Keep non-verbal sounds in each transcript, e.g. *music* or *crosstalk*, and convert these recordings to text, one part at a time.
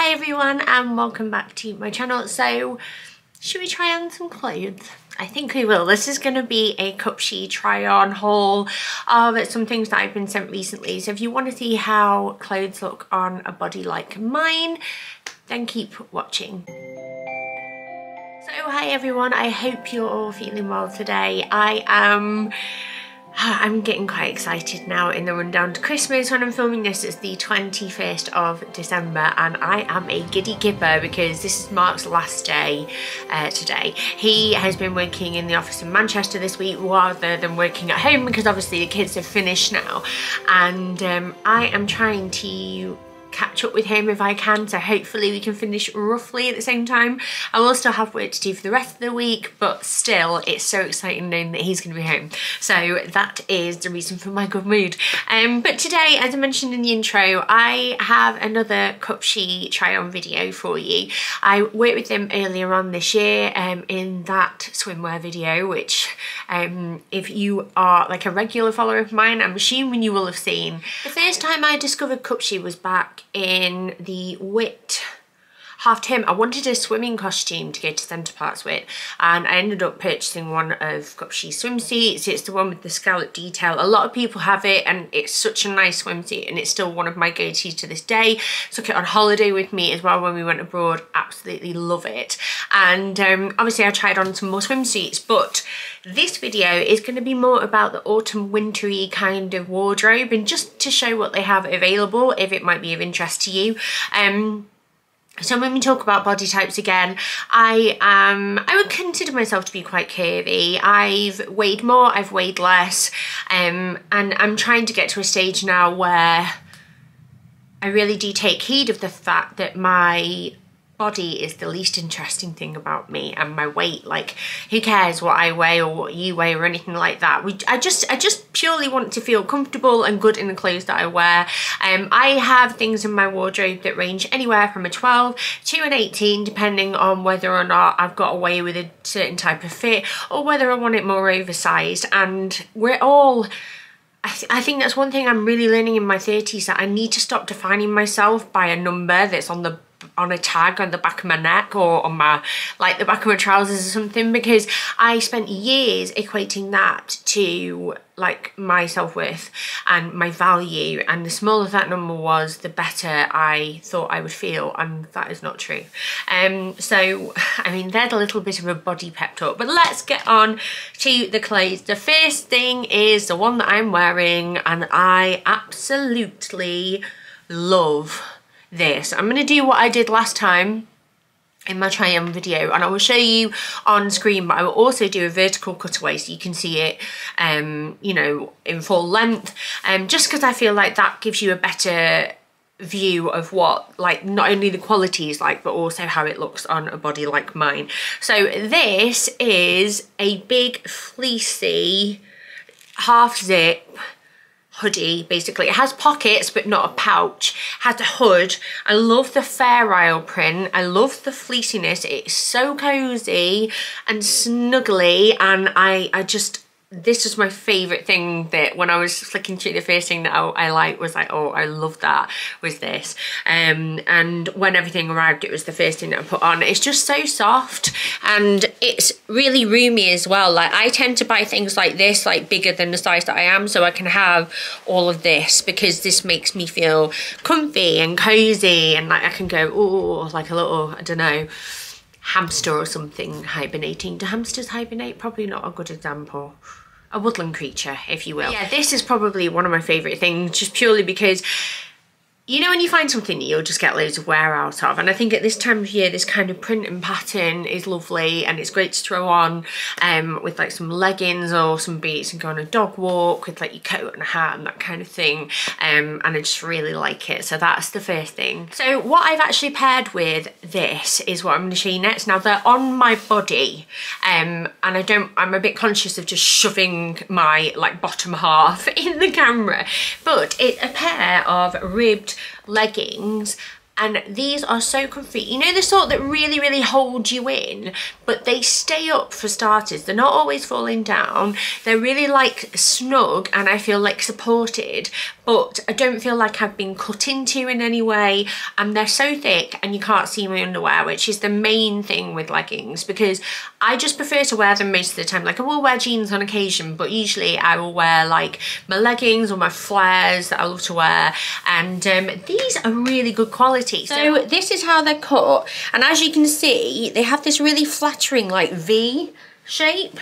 Hi everyone and welcome back to my channel. So, should we try on some clothes? I think we will. This is going to be a Cupshe try on haul of some things that I've been sent recently. So if you want to see how clothes look on a body like mine, then keep watching. So hi everyone, I hope you're all feeling well today. I am *sighs* I'm getting quite excited now in the rundown to Christmas when I'm filming this. It's the 21st of December and I am a giddy kipper because this is Mark's last day uh, today. He has been working in the office in Manchester this week rather than working at home because obviously the kids have finished now and um, I am trying to catch up with him if I can so hopefully we can finish roughly at the same time. I will still have work to do for the rest of the week but still it's so exciting knowing that he's going to be home so that is the reason for my good mood. Um, but today as I mentioned in the intro I have another Cupshe try on video for you. I worked with him earlier on this year um, in that swimwear video which um, if you are like a regular follower of mine I'm assuming you will have seen. The first time I discovered Cupshe was back in the Whit half term I wanted a swimming costume to go to Center Parcs with and I ended up purchasing one of Cupshe's swimsuits. It's the one with the scallop detail. A lot of people have it and it's such a nice swimsuit and it's still one of my go-tos to this day. Took it on holiday with me as well when we went abroad. Absolutely love it. And um, obviously I tried on some more swimsuits but this video is going to be more about the autumn wintry kind of wardrobe and just to show what they have available if it might be of interest to you. Um, so when we talk about body types again, I um I would consider myself to be quite curvy. I've weighed more, I've weighed less, um, and I'm trying to get to a stage now where I really do take heed of the fact that my body is the least interesting thing about me and my weight. Like who cares what I weigh or what you weigh or anything like that. We I just I just purely want to feel comfortable and good in the clothes that I wear. Um I have things in my wardrobe that range anywhere from a 12 to an 18 depending on whether or not I've got away with a certain type of fit or whether I want it more oversized. And we're all I, th I, think that's one thing I'm really learning in my 30s that I need to stop defining myself by a number that's on the on a tag on the back of my neck or on my like the back of my trousers or something because I spent years equating that to like my self-worth and my value. And the smaller that number was the better I thought I would feel and that is not true. Um so *laughs* I mean there's a little bit of a body pep talk but let's get on to the clothes. The first thing is the one that I'm wearing and I absolutely love this. I'm going to do what I did last time in my try on video and I will show you on screen but I will also do a vertical cutaway so you can see it um you know in full length um just because I feel like that gives you a better view of what like not only the quality is like but also how it looks on a body like mine so this is a big fleecy half zip hoodie basically. It has pockets but not a pouch. Has a hood. I love the fair isle print. I love the fleeciness it's so cozy and snuggly and i i just this was my favorite thing that when I was flicking through the first thing that I, I liked was like oh I love that was this. Um, and when everything arrived it was the first thing that I put on. It's just so soft and it's really roomy as well. Like I tend to buy things like this like bigger than the size that I am so I can have all of this because this makes me feel comfy and cozy and like I can go oh like a little I don't know hamster or something hibernating. Do hamsters hibernate? Probably not a good example. A woodland creature, if you will. Yeah, this is probably one of my favourite things, just purely because you know when you find something that you'll just get loads of wear out of and I think at this time of year this kind of print and pattern is lovely and it's great to throw on um, with like some leggings or some boots and go on a dog walk with like your coat and a hat and that kind of thing um, and I just really like it so that's the first thing. So what I've actually paired with this is what I'm going to show you next. Now they're on my body um, and I don't I'm a bit conscious of just shoving my like bottom half *laughs* in the camera but it's a pair of ribbed leggings and these are so comfy. You know the sort that really, really hold you in, but they stay up for starters. They're not always falling down. They're really like snug and I feel like supported but I don't feel like I've been cut into in any way. And they're so thick and you can't see my underwear which is the main thing with leggings because I just prefer to wear them most of the time. Like I will wear jeans on occasion but usually I will wear like my leggings or my flares that I love to wear. And um, these are really good quality. So this is how they're cut. And as you can see they have this really flattering like V shape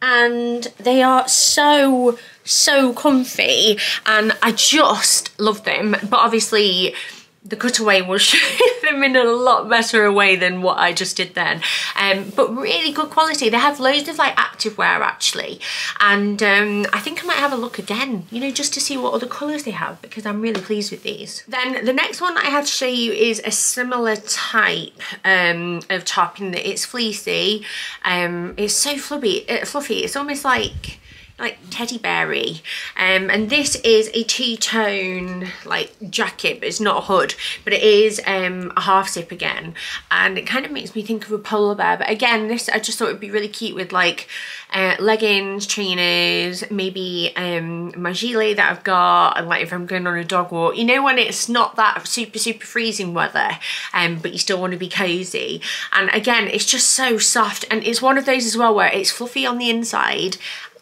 and they are so so comfy and I just love them. But obviously the cutaway will *laughs* show them in a lot better way than what I just did then. Um, but really good quality. They have loads of like activewear actually. And um, I think I might have a look again, you know, just to see what other colours they have because I'm really pleased with these. Then the next one I have to show you is a similar type um, of top in that it's fleecy. Um, it's so fluffy, uh, fluffy. It's almost like like teddy berry um, and this is a two-tone like jacket but it's not a hood but it is um, a half zip again. And it kind of makes me think of a polar bear but again this I just thought it'd be really cute with like uh, leggings trainers maybe um, my gilet that I've got and like if I'm going on a dog walk. You know when it's not that super super freezing weather um, but you still want to be cozy. And again it's just so soft and it's one of those as well where it's fluffy on the inside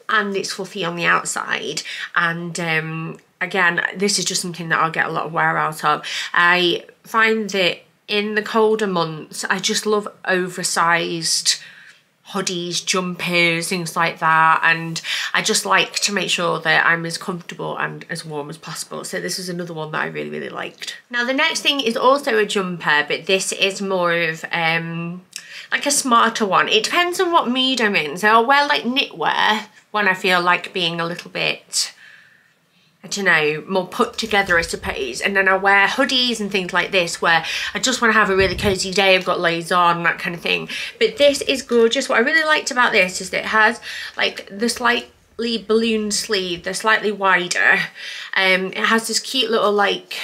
and it's fluffy on the outside and um, again this is just something that I'll get a lot of wear out of. I find that in the colder months I just love oversized hoodies, jumpers, things like that and I just like to make sure that I'm as comfortable and as warm as possible so this is another one that I really really liked. Now the next thing is also a jumper but this is more of um like a smarter one. It depends on what mood I'm in so I'll wear like knitwear when I feel like being a little bit I don't know, more put together, I suppose. And then I wear hoodies and things like this where I just want to have a really cozy day. I've got loads on, that kind of thing. But this is gorgeous. What I really liked about this is that it has like the slightly balloon sleeve, the slightly wider. Um, it has this cute little like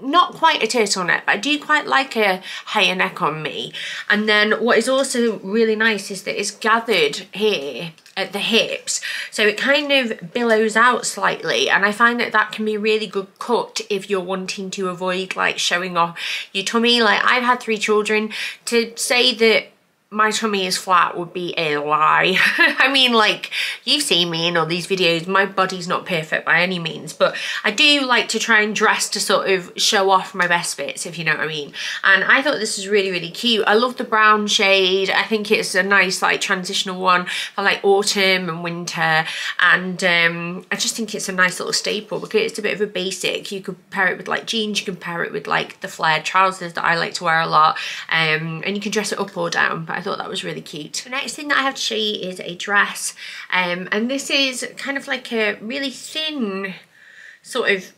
not quite a turtleneck but I do quite like a higher neck on me. And then what is also really nice is that it's gathered here at the hips so it kind of billows out slightly and I find that that can be really good cut if you're wanting to avoid like showing off your tummy. Like I've had three children. To say that my tummy is flat would be a lie. *laughs* I mean, like, you've seen me in all these videos, my body's not perfect by any means, but I do like to try and dress to sort of show off my best bits, if you know what I mean. And I thought this was really, really cute. I love the brown shade. I think it's a nice, like, transitional one for, like, autumn and winter. And um, I just think it's a nice little staple because it's a bit of a basic. You could pair it with, like, jeans. You can pair it with, like, the flared trousers that I like to wear a lot. Um, and you can dress it up or down, but I thought that was really cute. The next thing that I have to show you is a dress um, and this is kind of like a really thin sort of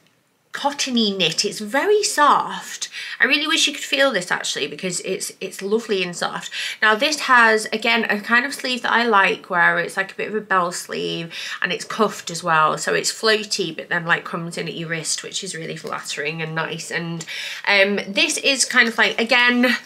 cottony knit. It's very soft. I really wish you could feel this actually because it's it's lovely and soft. Now this has again a kind of sleeve that i like where it's like a bit of a bell sleeve and it's cuffed as well so it's floaty but then like comes in at your wrist which is really flattering and nice. And um this is kind of like again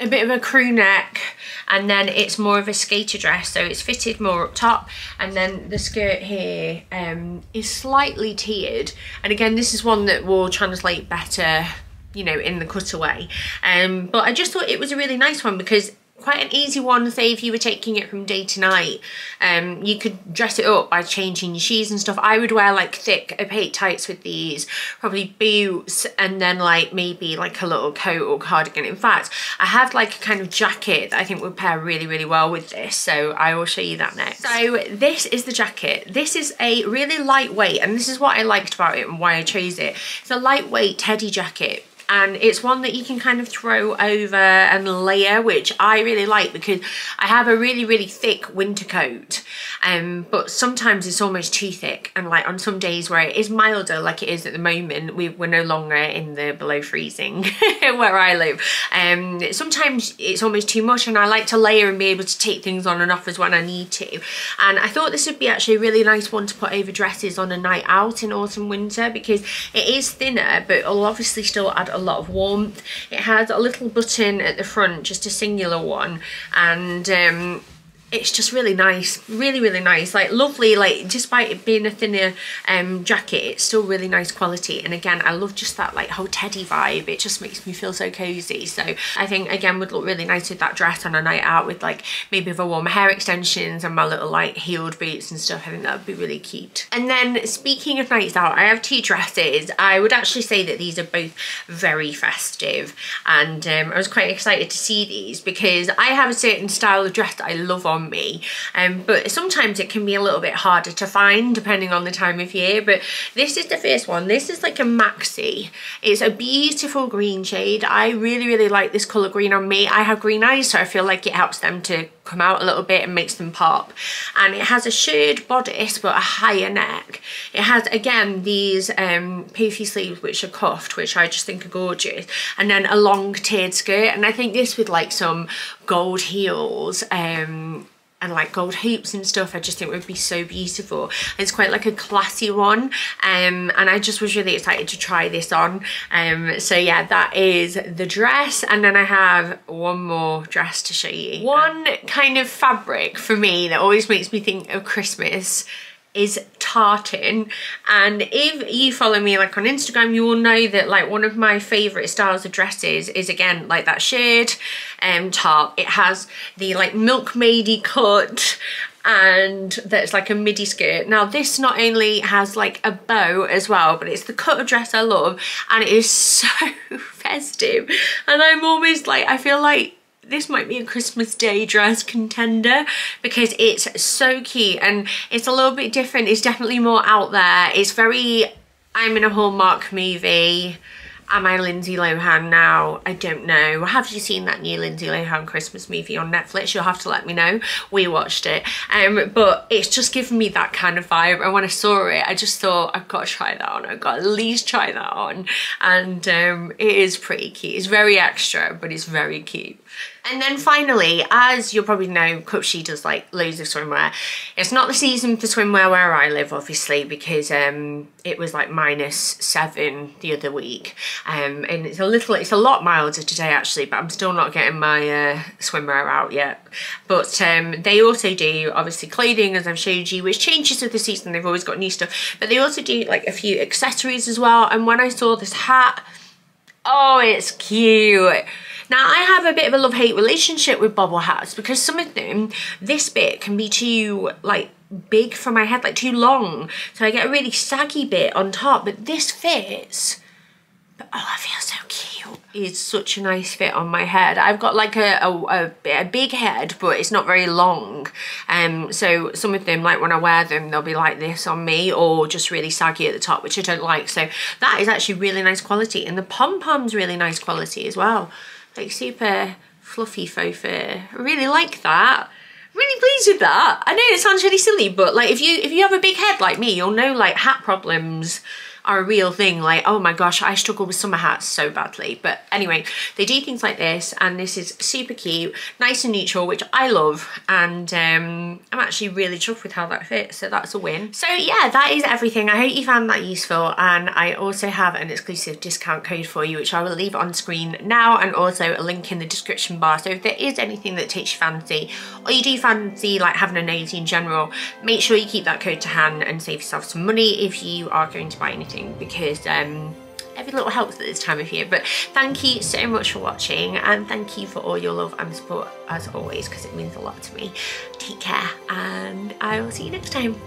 a bit of a crew neck and then it's more of a skater dress so it's fitted more up top. And then the skirt here um, is slightly tiered. And again this is one that will translate better you know in the cutaway. Um, but I just thought it was a really nice one because quite an easy one say if you were taking it from day to night. Um you could dress it up by changing your shoes and stuff. I would wear like thick opaque tights with these probably boots and then like maybe like a little coat or cardigan. In fact i have like a kind of jacket that i think would pair really really well with this so i will show you that next. So this is the jacket. This is a really lightweight and this is what i liked about it and why i chose it. It's a lightweight teddy jacket and it's one that you can kind of throw over and layer which I really like because I have a really really thick winter coat um, but sometimes it's almost too thick. And like on some days where it is milder like it is at the moment we, we're no longer in the below freezing *laughs* where I live. Um, sometimes it's almost too much and I like to layer and be able to take things on and off as when I need to. And I thought this would be actually a really nice one to put over dresses on a night out in autumn winter because it is thinner but it'll obviously still add a lot of warmth. It has a little button at the front, just a singular one, and um, it's just really nice really really nice like lovely like despite it being a thinner um jacket it's still really nice quality and again I love just that like whole teddy vibe it just makes me feel so cozy so I think again would look really nice with that dress on a night out with like maybe if I wore my hair extensions and my little like heeled boots and stuff I think that would be really cute. And then speaking of nights out I have two dresses. I would actually say that these are both very festive and um, I was quite excited to see these because I have a certain style of dress that I love on me. Um, but sometimes it can be a little bit harder to find depending on the time of year. But this is the first one. This is like a maxi. It's a beautiful green shade. I really really like this color green on me. I have green eyes so I feel like it helps them to come out a little bit and makes them pop. And it has a sheared bodice but a higher neck. It has again these um poofy sleeves which are cuffed which I just think are gorgeous. And then a long tiered skirt. And I think this with like some gold heels um and like gold hoops and stuff I just think would be so beautiful. It's quite like a classy one um, and I just was really excited to try this on. Um, so yeah that is the dress and then I have one more dress to show you. One kind of fabric for me that always makes me think of Christmas is tartan and if you follow me like on Instagram you will know that like one of my favorite styles of dresses is again like that shade um top. It has the like milkmaidy cut and that's like a midi skirt. Now this not only has like a bow as well but it's the cut of dress I love and it is *laughs* so festive. And I'm almost like I feel like this might be a Christmas Day dress contender because it's so cute and it's a little bit different. It's definitely more out there. It's very, I'm in a Hallmark movie. Am I Lindsay Lohan now? I don't know. Have you seen that new Lindsay Lohan Christmas movie on Netflix? You'll have to let me know. We watched it. Um, but it's just given me that kind of vibe. And when I saw it, I just thought, I've got to try that on. I've got to at least try that on. And um, it is pretty cute. It's very extra, but it's very cute. And then finally, as you'll probably know, Cupshe does like loads of swimwear. It's not the season for swimwear where I live, obviously, because um, it was like minus seven the other week. Um, and it's a little, it's a lot milder today actually, but I'm still not getting my uh, swimwear out yet. But um, they also do, obviously, clothing, as I've showed you, which changes with the season. They've always got new stuff. But they also do like a few accessories as well. And when I saw this hat, oh, it's cute now I have a bit of a love-hate relationship with bobble hats because some of them, this bit can be too like big for my head, like too long. So I get a really saggy bit on top, but this fits. But oh, I feel so cute. It's such a nice fit on my head. I've got like a, a, a, big head, but it's not very long. Um, so some of them, like when I wear them, they'll be like this on me or just really saggy at the top, which I don't like. So that is actually really nice quality. And the pom-pom's really nice quality as well like super fluffy faux fur. I really like that. Really pleased with that. I know it sounds really silly, but like if you if you have a big head like me, you'll know like hat problems are a real thing. Like, oh my gosh, I struggle with summer hats so badly. But anyway, they do things like this and this is super cute, nice and neutral, which I love. And um, I'm actually really chuffed with how that fits. So that's a win. So yeah, that is everything. I hope you found that useful. And I also have an exclusive discount code for you, which I will leave on screen now and also a link in the description bar. So if there is anything that takes your fancy or you do fancy like having a nosy in general, make sure you keep that code to hand and save yourself some money if you are going to buy anything because um, every little helps at this time of year. But thank you so much for watching and thank you for all your love and support as always because it means a lot to me. Take care and I will see you next time.